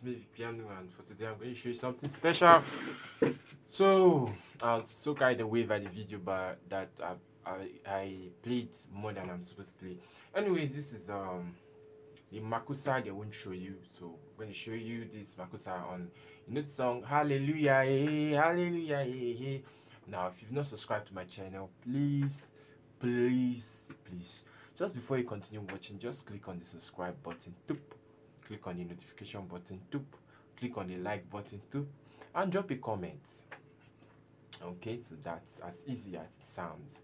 for today I'm going to show you something special. So I was so carried away by the video but that I, I, I played more than I'm supposed to play. Anyways, this is um the Makosa they won't show you. So I'm going to show you this Makosa on you know the song Hallelujah, hey, Hallelujah, hey, hey. Now if you've not subscribed to my channel, please, please, please just before you continue watching just click on the subscribe button toop, click on the notification button toop, click on the like button too. And drop a comment. Okay so that's as easy as it sounds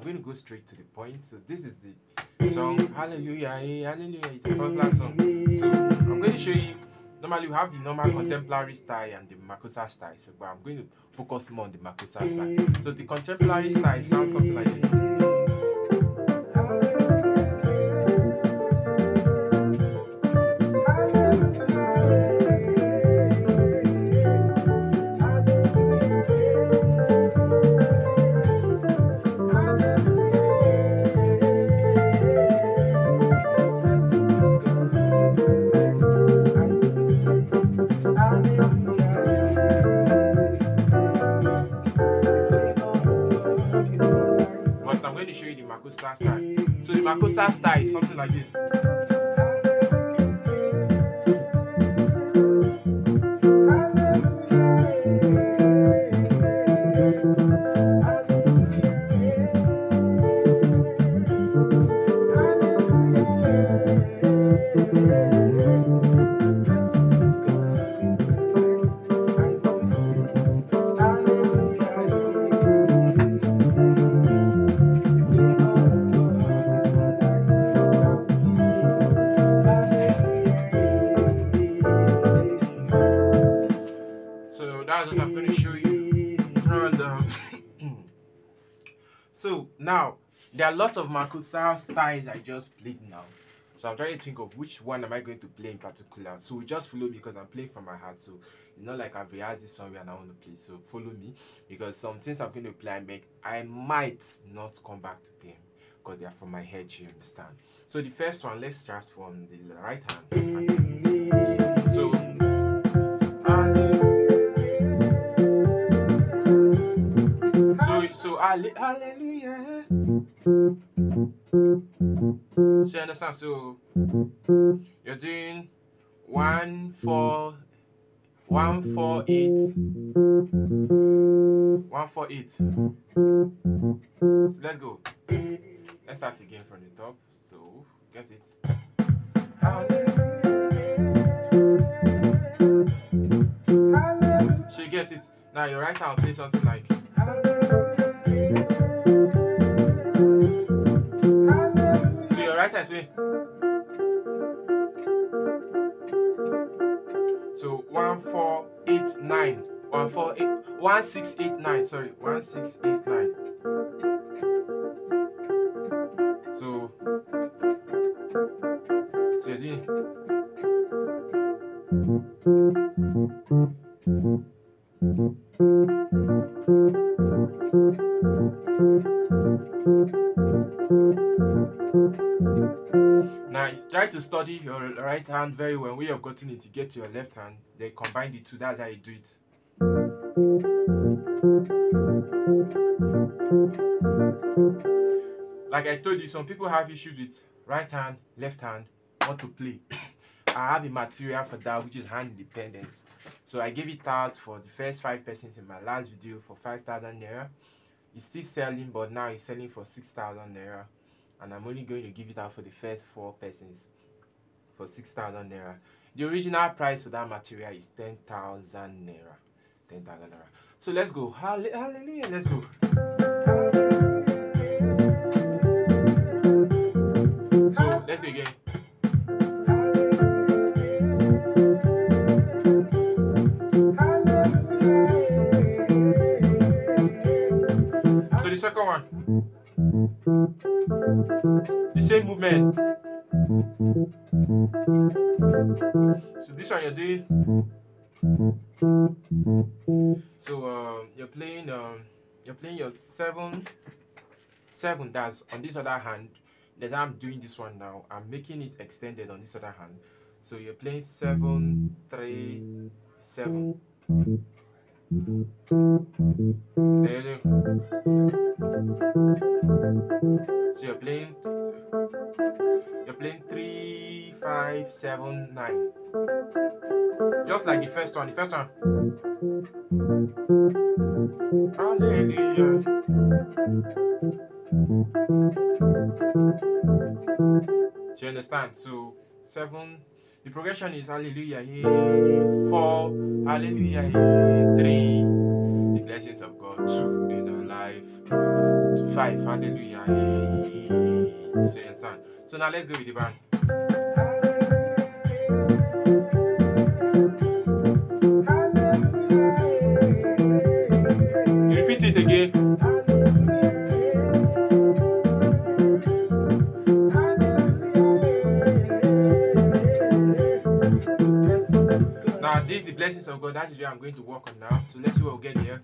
i'm going to go straight to the point. So this is the song hallelujah hey, hallelujah it's a popular song. So i'm going to show you normally we have the normal contemporary style and the makosa style so but i'm going to focus more on the makosa style. So the contemporary style sounds something like this going to show you the makosa style. So the makosa style is something like this there are lots of Makusa styles I just played now. So I'm trying to think of which one am I going to play in particular. So just follow me because I'm playing from my heart. So it's not like I've rehearsed this song and I want to play. So follow me because some things I'm going to play I make I might not come back to them because they are from my head. You understand? So the first one, let's start from the right hand. Halle- hallelujah. So you understand? So you're doing one four one four eight one four eight. So let's go. Let's start again from the top. So get it. Hallelujah. So you get it. Now your right hand will play something like. Right is playing. So one four eight nine. One four eight one six eight nine. Sorry, one six eight nine. So so you're doing Now try to study your right hand very well. When you have gotten it, you get to your left hand. Then combine the two. That's how you do it. Like I told you, some people have issues with right hand, left hand, what to play. I have a material for that, which is hand independence. So I gave it out for the first five persons in my last video for five thousand naira. It's still selling, but now it's selling for six thousand naira and I'm only going to give it out for the first four persons for 6,000 naira. The original price for that material is 10,000 naira. 10,000 naira. So let's go. Halle- Hallelujah. Let's go. So this one you're doing. So um, you're playing um, you're playing your seven, seven. That's on this other hand. That I'm doing this one now. I'm making it extended on this other hand. So you're playing seven, three, seven. There you go. So you're playing you're playing three, five, seven, nine. Just like the first one. The first one. Hallelujah. Do you understand? So seven. The progression is hallelujah. Four. Hallelujah. Three. The blessings of God. Two in our life. Five. Hallelujah. So? So now let's go with the band. Of God. That is where I'm going to work on now. So let's see what we'll get here.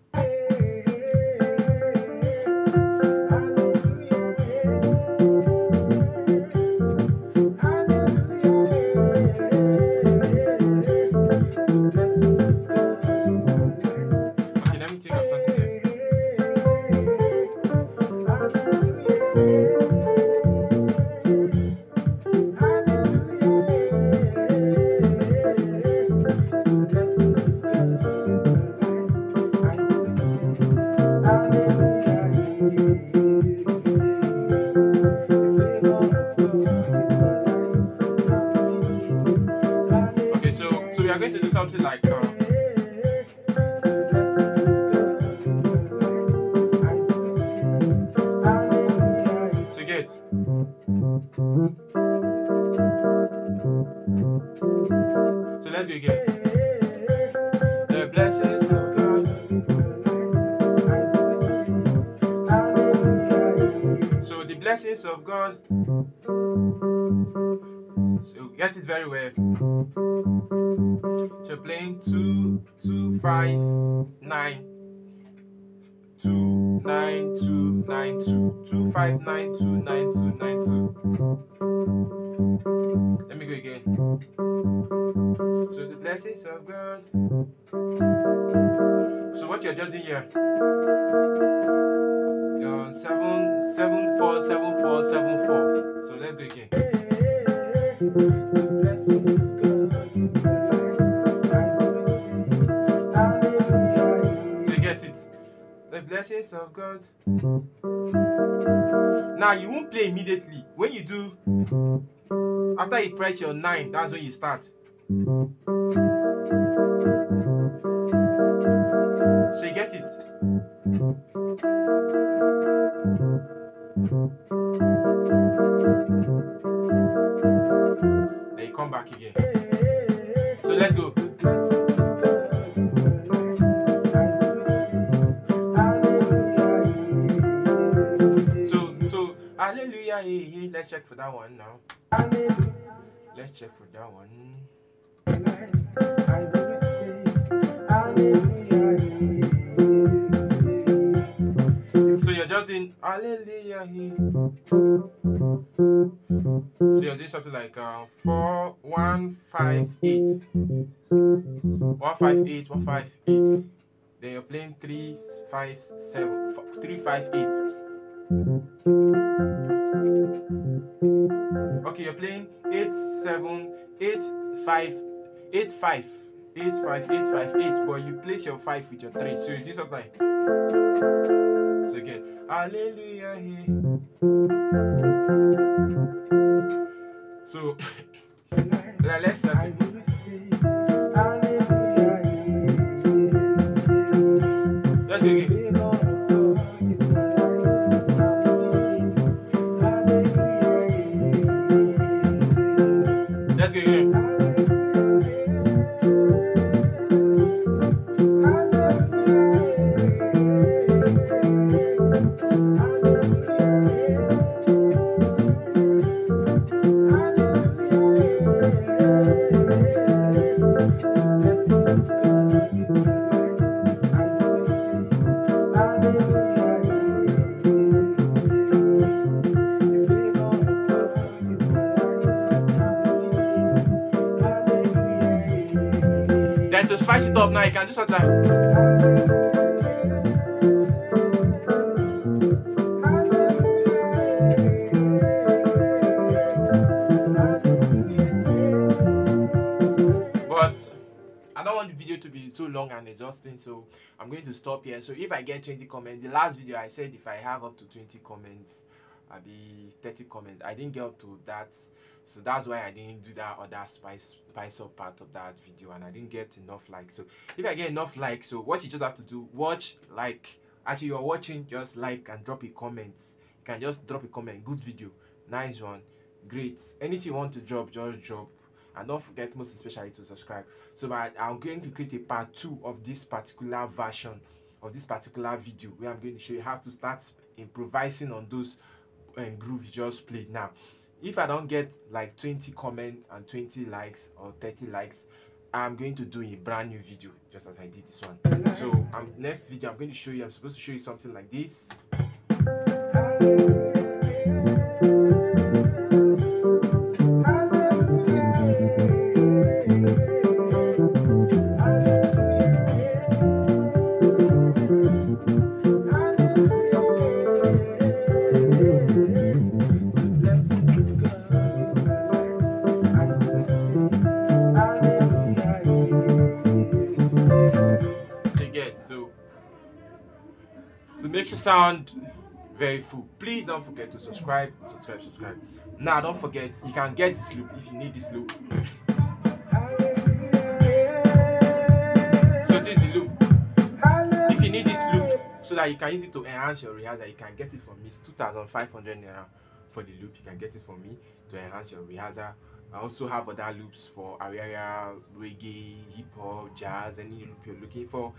Let's. The blessings of God. So the blessings of God. So get it very well. So playing two, two, five, nine, two, nine, two, nine, two, two, five, nine, two, nine, two, nine, two. Let me go again. So the blessings of God. So what you're just doing here? You're on seven, seven, four, seven, four, seven, four. So let's go again. The blessings of God. Now you won't play immediately. When you do, after you press your nine, that's when you start. So you get it. Then you come back again. So let's go. Let's check for that one now. Let's check for that one. So you're just in Hallelujah. So you're doing something like uh, 4, 1, 5, 8. 1, 5, 8, 1, 5, 8. Then you're playing 3, 5, 7, 3, 5, 8 you're playing eight, seven, eight, five, eight, five, eight, five, eight, five, eight. But you place your five with your three, so you do something like. So again, Hallelujah. And to spice it up now, you can do something like. But I don't want the video to be too long and exhausting, so I'm going to stop here. So if I get 20 comments, the last video I said if I have up to 20 comments, I'll be 30 comments. I didn't get up to that, so that's why I didn't do that other spice spice up part of that video, and I didn't get enough likes. So if I get enough likes, so what you just have to do, watch, like, as you're watching, just like and drop a comment. You can just drop a comment. Good video, nice one, great. Anything you want to drop, just drop and don't forget most especially to subscribe so but i'm going to create a part two of this particular version of this particular video where i'm going to show you how to start improvising on those um, grooves you just played now if i don't get like 20 comments and 20 likes or 30 likes i'm going to do a brand new video just as i did this one. So um next video i'm going to show you i'm supposed to show you something like this sound very full. Please don't forget to subscribe subscribe subscribe. Now don't forget you can get this loop if you need this loop. So this is the loop. If you need this loop so that you can use it to enhance your rehearsal you can get it from me. It's 2500 naira for the loop. You can get it from me to enhance your rehearsal. I also have other loops for area reggae, hip hop, jazz, any loop you're looking for.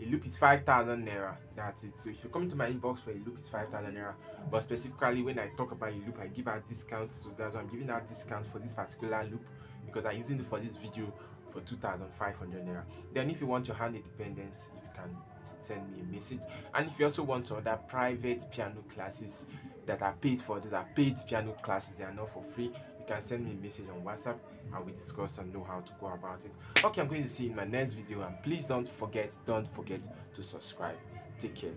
A loop is 5,000 naira. That's it. So if you come to my inbox for a loop, it's 5,000 naira. But specifically, when I talk about a loop, I give out discounts. So that's why I'm giving out discount for this particular loop because I'm using it for this video for 2,500 naira. Then, if you want your hand independence, you can send me a message. And if you also want to order private piano classes that are paid for, these are paid piano classes, they are not for free you can send me a message on whatsapp and we discuss and know how to go about it. Okay i'm going to see you in my next video and please don't forget don't forget to subscribe. Take care